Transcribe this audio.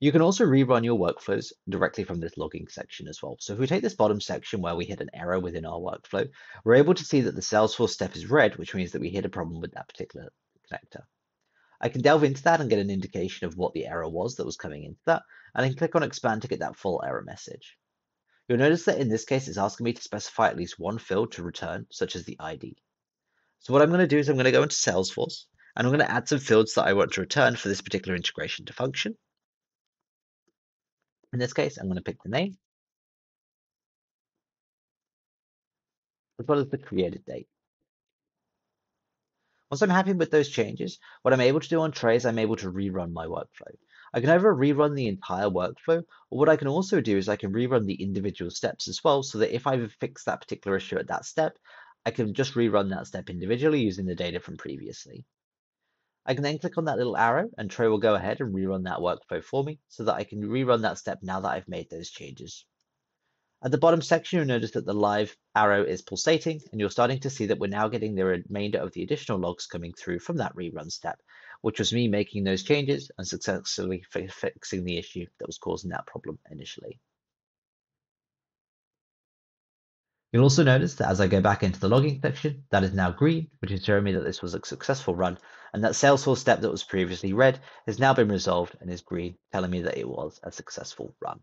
You can also rerun your workflows directly from this logging section as well. So if we take this bottom section where we hit an error within our workflow, we're able to see that the Salesforce step is red, which means that we hit a problem with that particular connector. I can delve into that and get an indication of what the error was that was coming into that, and can click on expand to get that full error message. You'll notice that in this case, it's asking me to specify at least one field to return, such as the ID. So what I'm going to do is I'm going to go into Salesforce, and I'm going to add some fields that I want to return for this particular integration to function. In this case, I'm going to pick the name, as well as the created date. Once I'm happy with those changes, what I'm able to do on Tray is I'm able to rerun my workflow. I can either rerun the entire workflow, or what I can also do is I can rerun the individual steps as well, so that if I've fixed that particular issue at that step, I can just rerun that step individually using the data from previously. I can then click on that little arrow and Tray will go ahead and rerun that workflow for me so that I can rerun that step now that I've made those changes. At the bottom section, you'll notice that the live arrow is pulsating and you're starting to see that we're now getting the remainder of the additional logs coming through from that rerun step, which was me making those changes and successfully fixing the issue that was causing that problem initially. You'll also notice that as I go back into the logging section, that is now green, which is showing me that this was a successful run, and that Salesforce step that was previously red has now been resolved and is green, telling me that it was a successful run.